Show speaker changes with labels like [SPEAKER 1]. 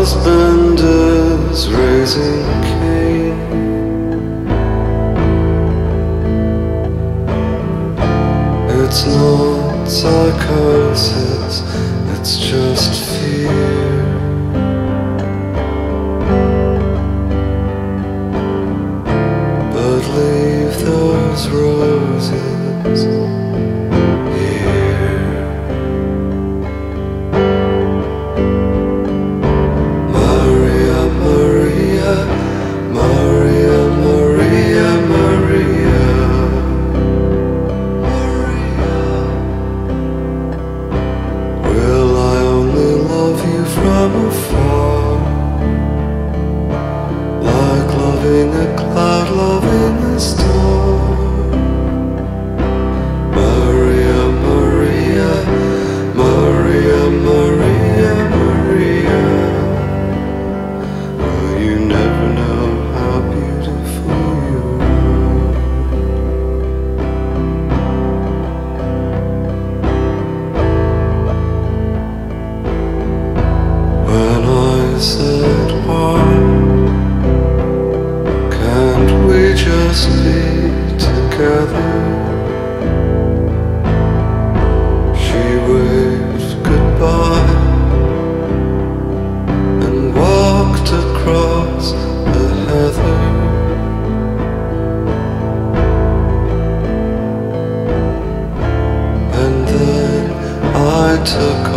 [SPEAKER 1] husband is raising Cain. It's not psychosis, it's just fear. Maria, just be together. She waved goodbye and walked across the heather. And then I took